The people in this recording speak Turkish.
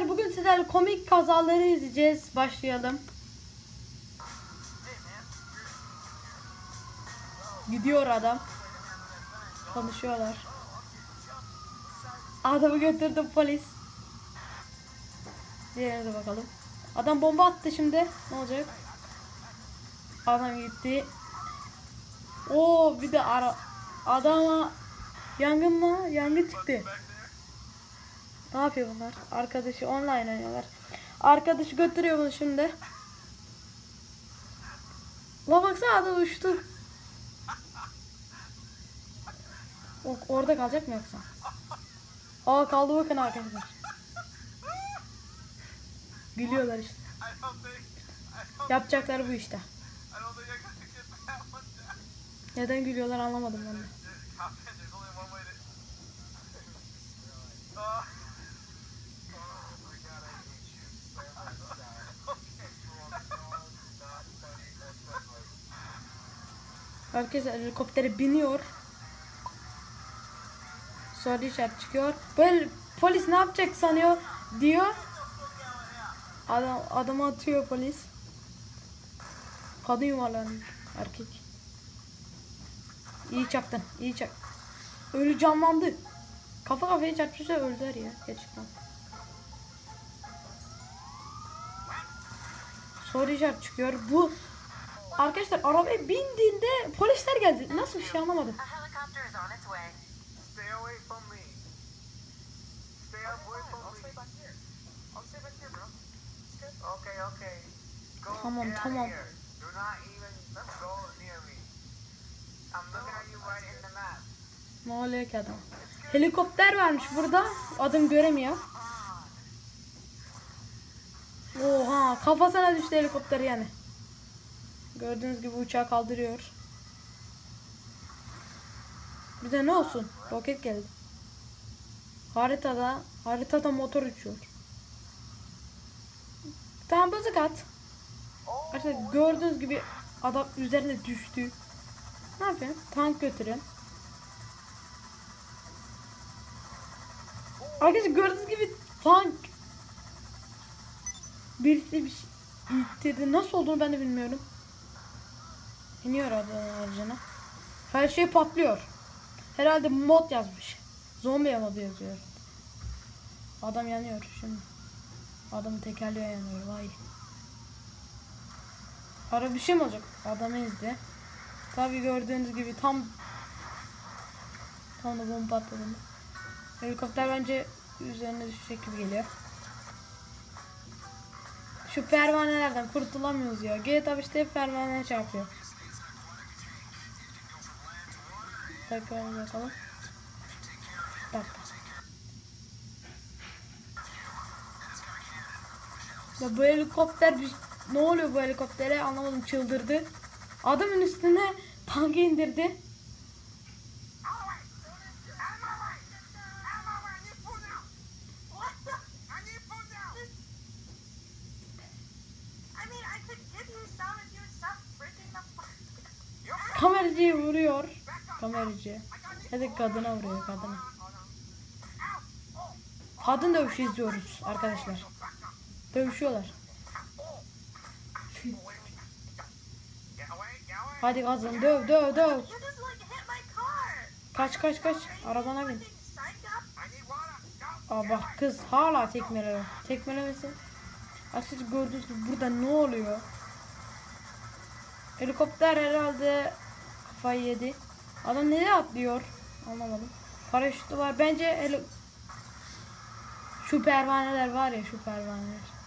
Arkadaşlar bugün sizlerle komik kazaları izleyeceğiz. Başlayalım. Gidiyor adam. Konuşuyorlar. Adamı götürdü polis. Diğerine de bakalım. Adam bomba attı şimdi. Ne olacak? Adam gitti. Oo bir de ara adama yangın mı? Yangın çıktı. Ne yapıyor bunlar? Arkadaşı online oynuyorlar. Arkadaşı götürüyor bunu şimdi. La baksana adam uçtu. O, orada kalacak mı yoksa? Aa kaldı bakın arkadaşlar. Gülüyorlar işte. Yapacakları bu işte. Neden gülüyorlar anlamadım ben de. Herkes helikoptere biniyor. Soru işaret çıkıyor. Böyle polis ne yapacak sanıyor diyor. Adam adamı atıyor polis. Kadın yuvarlanıyor. Erkek. İyi çaktın. iyi çak. Ölü canlandı. Kafa kafaya çarpışırsa öldüler ya. Gerçekten. Soru işaret çıkıyor. Bu Arkadaşlar arabaya bindiğinde polisler geldi. Nasıl bir şey anlamadım. Tamam, tamam. of here. Do not even go near me. I'm looking at you right in the map. Ne oluyor ki adam? Helikopter varmış burada. Adım göremiyor. Oha kafasına düştü helikopter yani. Gördüğünüz gibi uçağı kaldırıyor. Bir de ne olsun? Roket geldi. Haritada haritada motor uçuyor. Tamam bozuk at. Arkadaşlar gördüğünüz gibi adam üzerine düştü. Ne yapıyorsun? Tank götürün. Arkadaşlar gördüğünüz gibi tank birisi bir şey ittirdi. Nasıl olduğunu ben de bilmiyorum. İniyor aracına. Her şey patlıyor. Herhalde mod yazmış. Zombi modu yazıyor. Adam yanıyor şimdi. Adamın tekerleği yanıyor. Vay. Ara bir şey mi olacak? Adamı izle. Tabi gördüğünüz gibi tam tam da bomba patladı. Helikopter bence üzerine düşecek gibi geliyor. Şu pervanelerden kurtulamıyoruz ya. GTA işte hep pervane çarpıyor. Bakalım. Bir dakika. Ya bu helikopter bir... Ne oluyor bu helikoptere anlamadım çıldırdı. Adamın üstüne tankı indirdi. Kameracıyı vuruyor. Kameracı. Hadi kadına vuruyor kadına. Kadın dövüşü izliyoruz arkadaşlar. Dövüşüyorlar. Hadi kazın döv döv döv. Kaç kaç kaç. Arabana bin. Aa bak kız hala tekmeleme. Tekmelemesi. Açıkçası gördüğünüz gibi burada ne oluyor? Helikopter herhalde kafayı yedi. Adam nereye atlıyor? Anlamadım. Paraşütü var. Bence. Şu pervaneler var ya şu pervaneler.